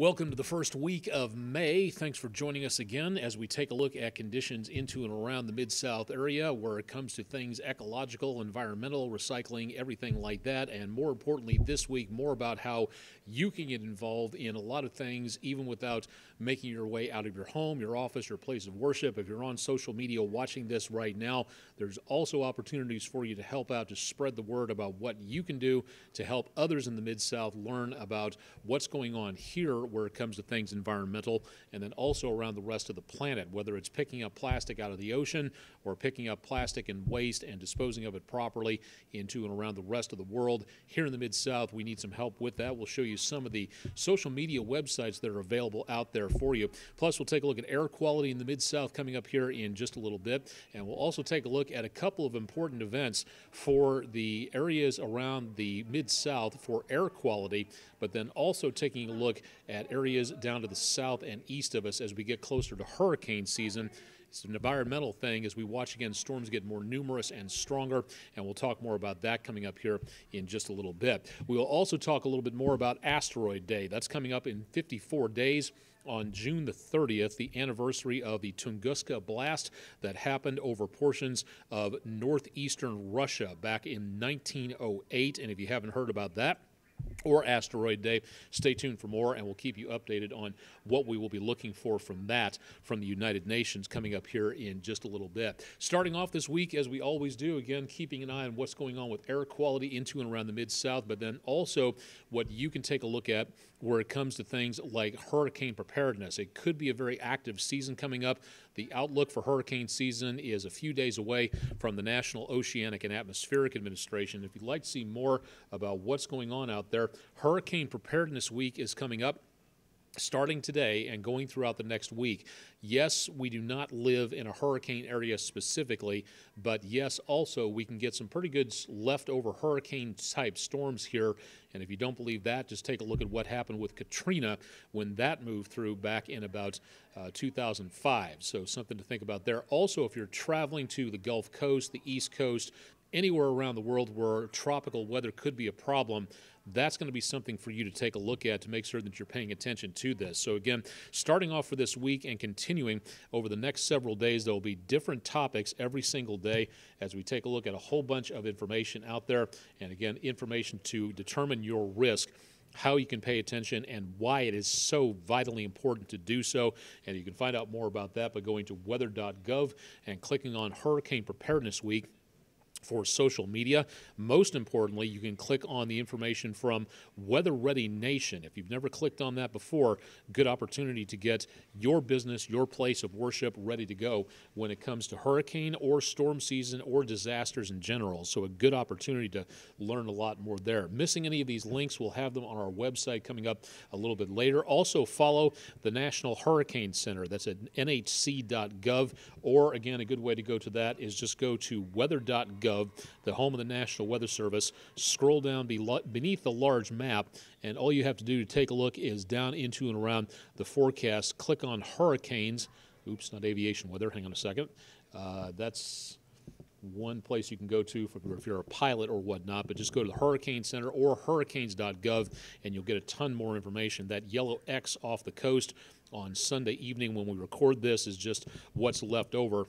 Welcome to the first week of May. Thanks for joining us again as we take a look at conditions into and around the Mid South area where it comes to things ecological, environmental, recycling, everything like that. And more importantly, this week, more about how you can get involved in a lot of things even without making your way out of your home, your office, your place of worship. If you're on social media watching this right now, there's also opportunities for you to help out to spread the word about what you can do to help others in the Mid South learn about what's going on here where it comes to things environmental, and then also around the rest of the planet, whether it's picking up plastic out of the ocean or picking up plastic and waste and disposing of it properly into and around the rest of the world. Here in the Mid South, we need some help with that. We'll show you some of the social media websites that are available out there for you. Plus, we'll take a look at air quality in the Mid South coming up here in just a little bit, and we'll also take a look at a couple of important events for the areas around the Mid South for air quality, but then also taking a look at areas down to the south and east of us as we get closer to hurricane season. It's an environmental thing as we watch again storms get more numerous and stronger, and we'll talk more about that coming up here in just a little bit. We will also talk a little bit more about Asteroid Day. That's coming up in 54 days on June the 30th, the anniversary of the Tunguska blast that happened over portions of northeastern Russia back in 1908. And if you haven't heard about that, or Asteroid Day. Stay tuned for more, and we'll keep you updated on what we will be looking for from that from the United Nations coming up here in just a little bit. Starting off this week, as we always do, again, keeping an eye on what's going on with air quality into and around the Mid South, but then also what you can take a look at where it comes to things like hurricane preparedness. It could be a very active season coming up. The outlook for hurricane season is a few days away from the National Oceanic and Atmospheric Administration. If you'd like to see more about what's going on out there, Hurricane Preparedness Week is coming up starting today and going throughout the next week. Yes, we do not live in a hurricane area specifically, but yes, also we can get some pretty good leftover hurricane type storms here. And if you don't believe that, just take a look at what happened with Katrina when that moved through back in about uh, 2005. So, something to think about there. Also, if you're traveling to the Gulf Coast, the East Coast, anywhere around the world where tropical weather could be a problem, that's going to be something for you to take a look at to make sure that you're paying attention to this. So, again, starting off for this week and continuing over the next several days, there will be different topics every single day as we take a look at a whole bunch of information out there. And again, information to determine your risk how you can pay attention and why it is so vitally important to do so. And you can find out more about that by going to weather.gov and clicking on Hurricane Preparedness Week for social media. Most importantly, you can click on the information from Weather Ready Nation. If you've never clicked on that before, good opportunity to get your business, your place of worship ready to go when it comes to hurricane or storm season or disasters in general. So, a good opportunity to learn a lot more there. Missing any of these links, we'll have them on our website coming up a little bit later. Also, follow the National Hurricane Center. That's at nhc.gov. Or, again, a good way to go to that is just go to weather.gov the home of the National Weather Service. Scroll down beneath the large map, and all you have to do to take a look is down into and around the forecast. Click on hurricanes. Oops, not aviation weather. Hang on a second. Uh, that's one place you can go to for, if you're a pilot or whatnot, but just go to the Hurricane Center or hurricanes.gov and you'll get a ton more information. That yellow X off the coast on Sunday evening when we record this is just what's left over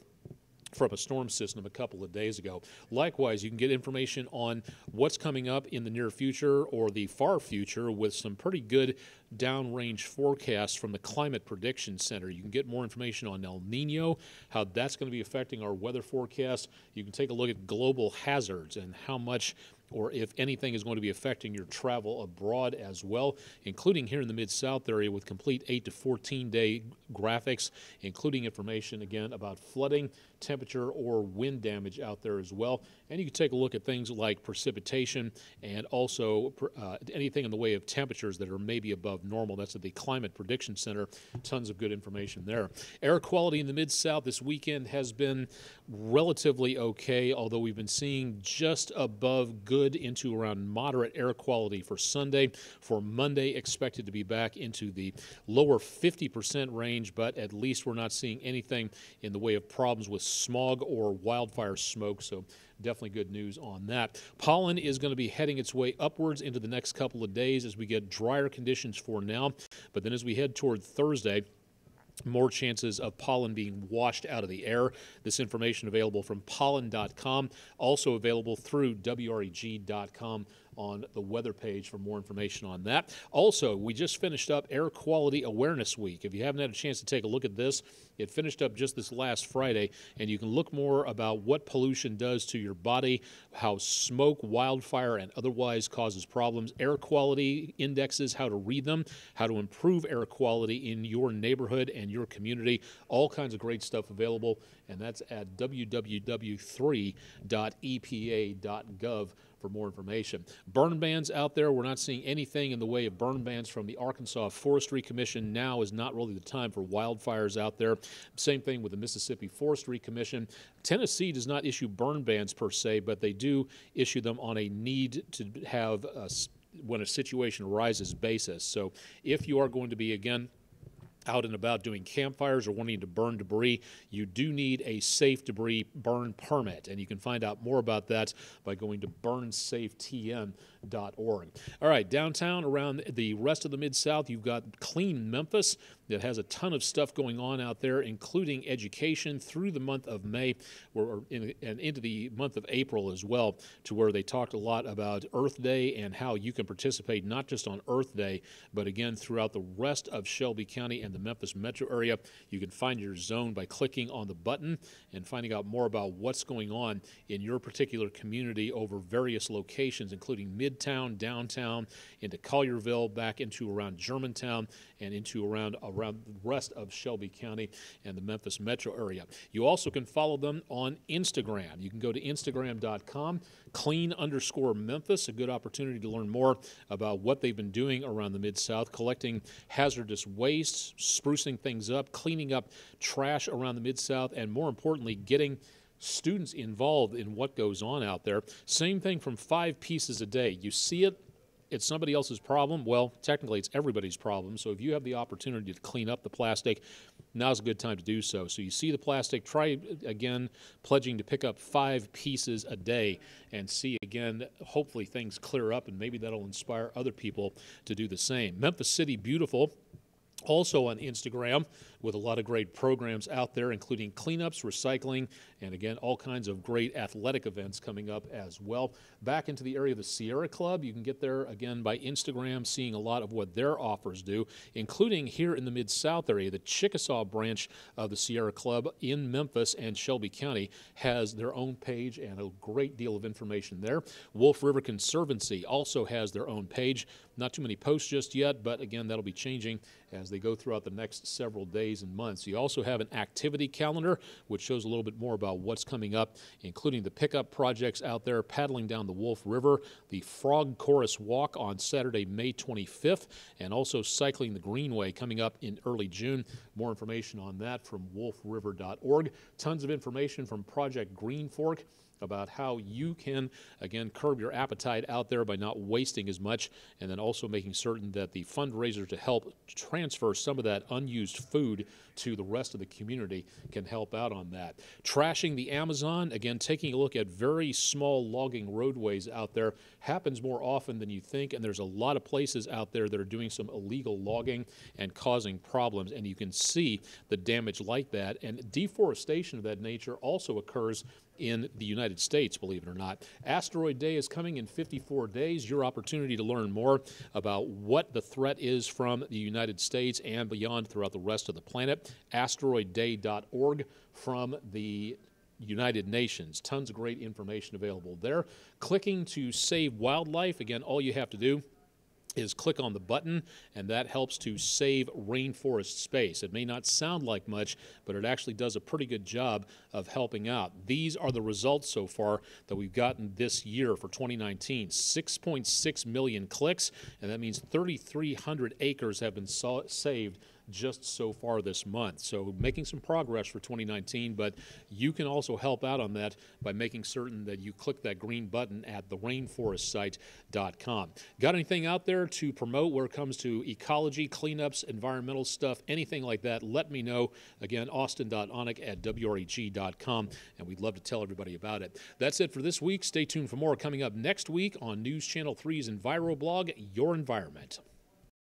from a storm system a couple of days ago. Likewise, you can get information on what's coming up in the near future or the far future with some pretty good downrange forecasts from the Climate Prediction Center. You can get more information on El Nino, how that's going to be affecting our weather forecast. You can take a look at global hazards and how much or if anything is going to be affecting your travel abroad as well, including here in the Mid South area with complete 8 to 14 day graphics, including information again about flooding, temperature, or wind damage out there as well. And you can take a look at things like precipitation and also uh, anything in the way of temperatures that are maybe above normal. That's at the Climate Prediction Center. Tons of good information there. Air quality in the Mid South this weekend has been relatively okay, although we've been seeing just above good good into around moderate air quality for Sunday. For Monday, expected to be back into the lower 50% range, but at least we're not seeing anything in the way of problems with smog or wildfire smoke. So definitely good news on that. Pollen is going to be heading its way upwards into the next couple of days as we get drier conditions for now. But then as we head toward Thursday, more chances of pollen being washed out of the air. This information available from pollen.com, also available through WREG.com on the weather page for more information on that. Also, we just finished up Air Quality Awareness Week. If you haven't had a chance to take a look at this, it finished up just this last Friday, and you can look more about what pollution does to your body, how smoke, wildfire, and otherwise causes problems, air quality indexes, how to read them, how to improve air quality in your neighborhood and your community. All kinds of great stuff available, and that's at www.3.epa.gov for more information. Burn bans out there, we're not seeing anything in the way of burn bans from the Arkansas Forestry Commission. Now is not really the time for wildfires out there. Same thing with the Mississippi Forestry Commission. Tennessee does not issue burn bans per se, but they do issue them on a need to have a, when a situation arises basis. So if you are going to be, again, out and about doing campfires or wanting to burn debris, you do need a safe debris burn permit. And you can find out more about that by going to burnsafetn.org. All right, downtown around the rest of the Mid South, you've got Clean Memphis that has a ton of stuff going on out there, including education through the month of May or in, and into the month of April as well, to where they talked a lot about Earth Day and how you can participate not just on Earth Day, but again throughout the rest of Shelby County and the Memphis metro area. You can find your zone by clicking on the button and finding out more about what's going on in your particular community over various locations, including Midtown, downtown, into Collierville, back into around Germantown, and into around around the rest of Shelby County and the Memphis metro area. You also can follow them on Instagram. You can go to Instagram.com, clean underscore Memphis, a good opportunity to learn more about what they've been doing around the Mid South, collecting hazardous waste, sprucing things up, cleaning up trash around the Mid South, and more importantly, getting students involved in what goes on out there. Same thing from five pieces a day. You see it it's somebody else's problem. Well, technically, it's everybody's problem. So if you have the opportunity to clean up the plastic, now's a good time to do so. So you see the plastic, try again pledging to pick up five pieces a day and see again, hopefully things clear up and maybe that'll inspire other people to do the same. Memphis City Beautiful also on Instagram with a lot of great programs out there, including cleanups, recycling, and again, all kinds of great athletic events coming up as well. Back into the area of the Sierra Club, you can get there again by Instagram, seeing a lot of what their offers do, including here in the Mid South area. The Chickasaw branch of the Sierra Club in Memphis and Shelby County has their own page and a great deal of information there. Wolf River Conservancy also has their own page. Not too many posts just yet, but again, that'll be changing as they go throughout the next several days and months. You also have an activity calendar, which shows a little bit more about what's coming up, including the pickup projects out there, paddling down the Wolf River, the Frog Chorus Walk on Saturday, May 25th, and also cycling the Greenway coming up in early June. More information on that from wolfriver.org. Tons of information from Project Green Fork about how you can, again, curb your appetite out there by not wasting as much, and then also making certain that the fundraiser to help transfer some of that unused food to the rest of the community can help out on that. Trashing the Amazon, again, taking a look at very small logging roadways out there happens more often than you think, and there's a lot of places out there that are doing some illegal logging and causing problems, and you can see the damage like that. And deforestation of that nature also occurs in the United States, believe it or not. Asteroid Day is coming in 54 days. Your opportunity to learn more about what the threat is from the United States and beyond throughout the rest of the planet. Asteroidday.org from the United Nations. Tons of great information available there. Clicking to save wildlife, again, all you have to do is click on the button and that helps to save rainforest space. It may not sound like much, but it actually does a pretty good job of helping out. These are the results so far that we've gotten this year for 2019. 6.6 million clicks, and that means 3,300 acres have been saved just so far this month. So making some progress for 2019, but you can also help out on that by making certain that you click that green button at therainforestsite.com. Got anything out there to promote where it comes to ecology, cleanups, environmental stuff, anything like that? Let me know. Again, austen.onek at wreg.com, and we'd love to tell everybody about it. That's it for this week. Stay tuned for more coming up next week on News Channel 3's EnviroBlog, Your Environment.